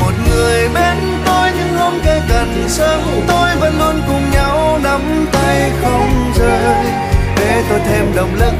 một người bên tôi, những hôm kề cận sớm, tôi vẫn luôn cùng nhau nắm tay không rời. Để tôi thêm động lực